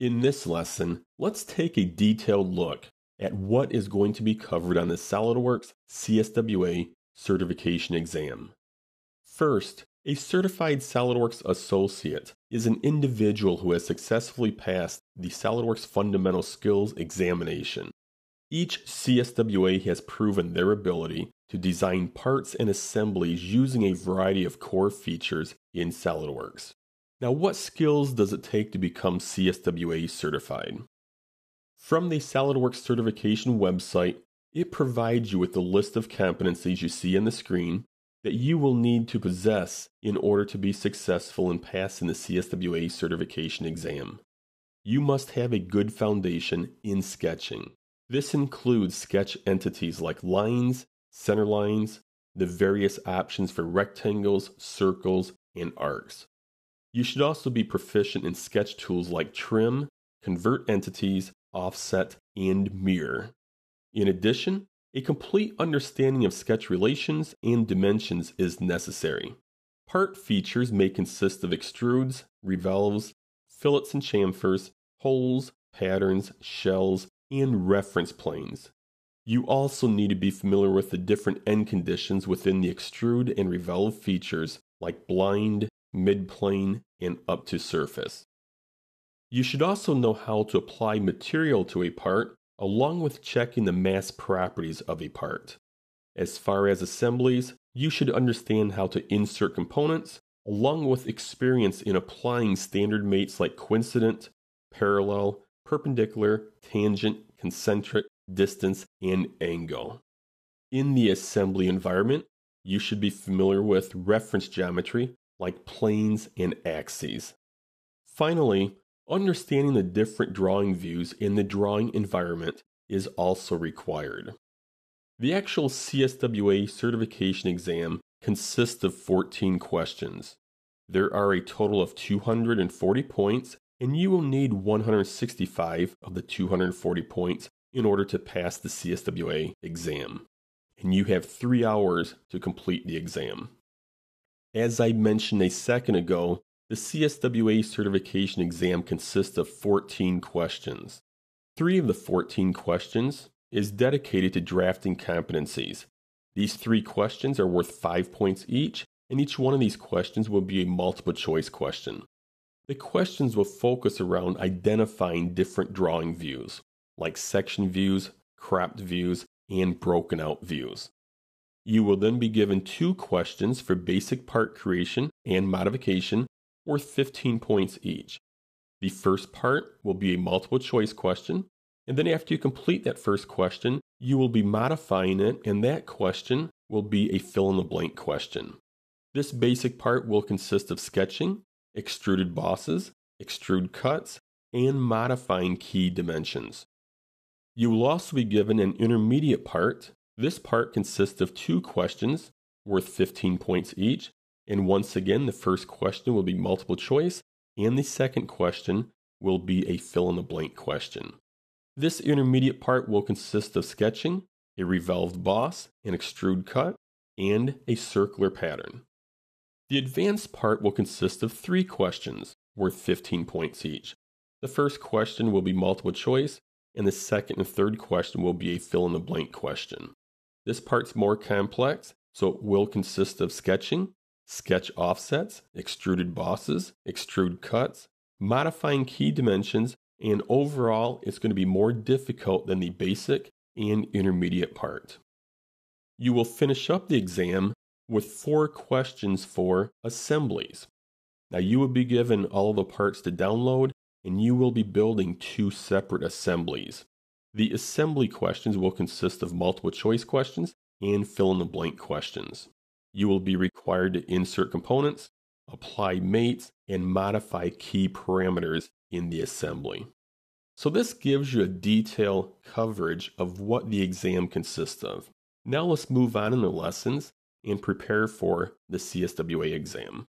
In this lesson, let's take a detailed look at what is going to be covered on the SOLIDWORKS CSWA certification exam. First, a certified SOLIDWORKS associate is an individual who has successfully passed the SOLIDWORKS Fundamental Skills examination. Each CSWA has proven their ability to design parts and assemblies using a variety of core features in SOLIDWORKS. Now, what skills does it take to become CSWA certified? From the SOLIDWORKS certification website, it provides you with the list of competencies you see on the screen that you will need to possess in order to be successful in passing the CSWA certification exam. You must have a good foundation in sketching. This includes sketch entities like lines, center lines, the various options for rectangles, circles, and arcs. You should also be proficient in sketch tools like trim, convert entities, offset, and mirror. In addition, a complete understanding of sketch relations and dimensions is necessary. Part features may consist of extrudes, revolves, fillets and chamfers, holes, patterns, shells, and reference planes. You also need to be familiar with the different end conditions within the extrude and revolve features like blind, mid-plane, and up to surface. You should also know how to apply material to a part along with checking the mass properties of a part. As far as assemblies, you should understand how to insert components along with experience in applying standard mates like coincident, parallel, perpendicular, tangent, concentric, distance, and angle. In the assembly environment, you should be familiar with reference geometry like planes and axes. Finally, understanding the different drawing views in the drawing environment is also required. The actual CSWA certification exam consists of 14 questions. There are a total of 240 points, and you will need 165 of the 240 points in order to pass the CSWA exam. And you have three hours to complete the exam. As I mentioned a second ago, the CSWA certification exam consists of 14 questions. Three of the 14 questions is dedicated to drafting competencies. These three questions are worth five points each, and each one of these questions will be a multiple choice question. The questions will focus around identifying different drawing views, like section views, cropped views, and broken out views. You will then be given two questions for basic part creation and modification worth 15 points each. The first part will be a multiple choice question, and then after you complete that first question, you will be modifying it, and that question will be a fill in the blank question. This basic part will consist of sketching, extruded bosses, extrude cuts, and modifying key dimensions. You will also be given an intermediate part this part consists of two questions worth 15 points each, and once again, the first question will be multiple choice, and the second question will be a fill in the blank question. This intermediate part will consist of sketching, a revolved boss, an extrude cut, and a circular pattern. The advanced part will consist of three questions worth 15 points each. The first question will be multiple choice, and the second and third question will be a fill in the blank question. This part's more complex, so it will consist of sketching, sketch offsets, extruded bosses, extrude cuts, modifying key dimensions, and overall it's going to be more difficult than the basic and intermediate part. You will finish up the exam with four questions for assemblies. Now you will be given all the parts to download and you will be building two separate assemblies. The assembly questions will consist of multiple choice questions and fill in the blank questions. You will be required to insert components, apply mates, and modify key parameters in the assembly. So this gives you a detailed coverage of what the exam consists of. Now let's move on in the lessons and prepare for the CSWA exam.